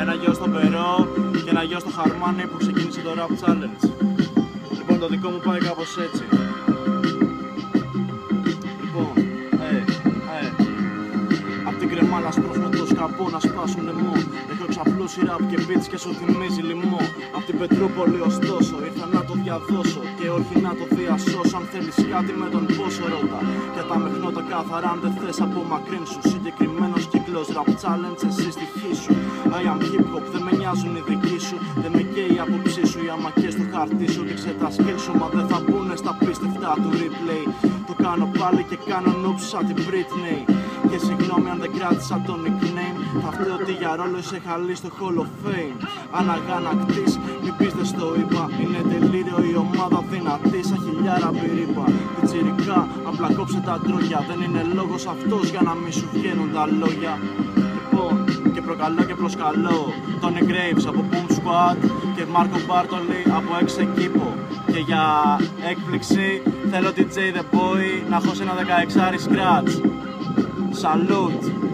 Ένα γιο στο Περό και ένα γιο στο Χαρμάνι που ξεκίνησε το Rap Challenge. Λοιπόν, το δικό μου πάει κάπως έτσι. Λοιπόν, ε, ε. Απ' την κρεμάλα σπρώχνω το σκαπό να σπάσουν λαιμό. Έχω εξαπλώσει ραπ και beats και σου θυμίζει λοιμό. Απ' την Πετρούπολη ωστόσο ήρθα να το διαδώσω και όχι να το διασώσω. Αν θέλεις κάτι με τον πόσο ρώτα. Και τα μεχνότα κάθαρα αν δεν θες σου Συγκεκριμένος κύκλος rap challenge εσύ στοιχή σου. I am hip hop, δεν με νοιάζουν οι δικοί σου. Δεν με καίει η άποψή σου, οι αμακές στο χαρτί σου. Δείξε τα skills σου, μα δεν θα μπουνε στα πίστευτα του replay. Το κάνω πάλι και κάνω noobs σαν την Britney. Και συγγνώμη αν δεν κράτησα το nickname Θα φταίω ότι για ρόλο είσαι χαλής στο Hall of Fame Αν αγανακτής μην πείστε στο είπα Είναι τελείριο η ομάδα δυνατής σαν χιλιάρα πυρήπα Πιτσιρικά απλά κόψε τα τρόγια Δεν είναι λόγος αυτός για να μην σου βγαίνουν τα λόγια. Λοιπόν και προκαλώ και προσκαλώ Tony Graves από Boom Squad και Marco Bartoli από Ex Equipo. Και για έκπληξη θέλω DJ The Boy να έχω σε ένα 16 scratch. Salute!